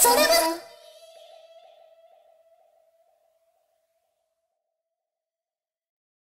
それは